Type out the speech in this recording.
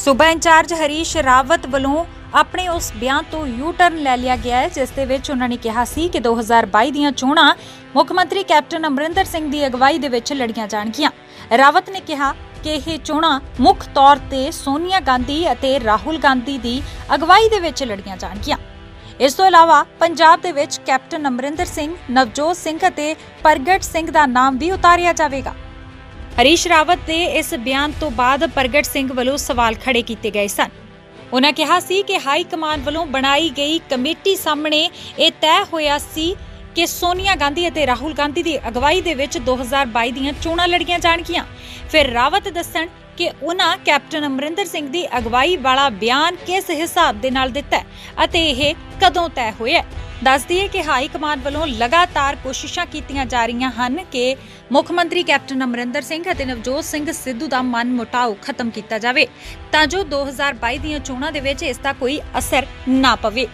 ਸੂਬਾ ਇੰਚਾਰਜ ਹਰੀਸ਼ ਰਾਵਤ ਵੱਲੋਂ ਆਪਣੇ ਉਸ ਬਿਆਨ ਤੋਂ ਯੂ ਟਰਨ ਲੈ ਲਿਆ ਗਿਆ ਹੈ, ਜਿਸ ਦੇ ਵਿੱਚ ਉਹਨਾਂ ਨੇ ਕਿਹਾ ਸੀ ਕਿ 2022 ਦੀਆਂ ਚੋਣਾਂ ਮੁੱਖ ਮੰਤਰੀ ਕੈਪਟਨ ਅਮਰਿੰਦਰ ਸਿੰਘ ਦੀ ਅਗਵਾਈ ਦੇ ਵਿੱਚ ਲੜੀਆਂ ਜਾਣਗੀਆਂ। ਰਾਵਤ ਨੇ ਕਿਹਾ ਕਿ ਇਹ ਚੋਣਾਂ ਮੁੱਖ ਤੌਰ ਤੇ ਸੋਨੀਆ ਗਾਂਧੀ ਅਤੇ ਰਾਹੁਲ ਗਾਂਧੀ ਦੀ ਅਗਵਾਈ ਦੇ ਵਿੱਚ ਲੜੀਆਂ ਜਾਣਗੀਆਂ। ਇਸ ਤੋਂ ਇਲਾਵਾ ਪੰਜਾਬ ਦੇ ਵਿੱਚ ਕੈਪਟਨ ਅਮਰਿੰਦਰ ਸਿੰਘ, ਨਵਜੋਤ ਸਿੰਘ ਅਤੇ ਪ੍ਰਗਟ ਸਿੰਘ ਦਾ ਨਾਮ ਵੀ ਉਤਾਰਿਆ ਜਾਵੇਗਾ। ਹਰੀਸ਼ ਰਾਵਤ ਦੇ ਇਸ ਬਿਆਨ ਤੋਂ ਬਾਅਦ ਪ੍ਰਗਟ ਸਿੰਘ ਵੱਲੋਂ ਸਵਾਲ ਖੜੇ ਕੀਤੇ ਗਏ ਸਨ। ਉਹਨਾਂ ਕਿਹਾ ਸੀ ਕਿ ਹਾਈ ਕਮਾਂਡ ਵੱਲੋਂ ਬਣਾਈ ਗਈ ਕਮੇਟੀ ਸਾਹਮਣੇ ਇਹ ਤੈਅ ਹੋਇਆ ਸੀ ਕਿ ਸੋਨੀਆ ਗਾਂਧੀ ਅਤੇ ਰਾਹੁਲ ਗਾਂਧੀ ਦੀ ਅਗਵਾਈ ਦੇ ਵਿੱਚ 2022 ਦੀਆਂ ਚੋਣਾਂ ਲੜੀਆਂ ਜਾਣਗੀਆਂ। ਫਿਰ ਰਾਵਤ ਦੱਸਣ ਕਿ ਉਹਨਾਂ ਕੈਪਟਨ ਅਮਰਿੰਦਰ ਸਿੰਘ ਦੀ ਅਗਵਾਈ ਵਾਲਾ ਬਿਆਨ ਕਿਸ ਹਿਸਾਬ ਦੇ ਨਾਲ ਦਿੱਤਾ ਅਤੇ ਇਹ ਕਦੋਂ ਤੈਅ ਹੋਇਆ ਦੱਸ ਦਈਏ ਕਿ ਹਾਈ ਕਮਾਂਡ ਵੱਲੋਂ ਲਗਾਤਾਰ ਕੋਸ਼ਿਸ਼ਾਂ ਕੀਤੀਆਂ ਜਾ ਰਹੀਆਂ ਹਨ ਕਿ ਮੁੱਖ ਮੰਤਰੀ ਕੈਪਟਨ ਅਮਰਿੰਦਰ ਸਿੰਘ ਅਤੇ ਨਵਜੋਤ ਸਿੰਘ ਸਿੱਧੂ ਦਾ ਮਨ ਮੁਟਾਓ ਖਤਮ ਕੀਤਾ ਜਾਵੇ। ਤਾਂ ਜੋ 2022 ਦੀਆਂ ਚੋਣਾਂ ਦੇ ਵਿੱਚ ਇਸ ਦਾ ਕੋਈ ਅਸਰ ਨਾ ਪਵੇ।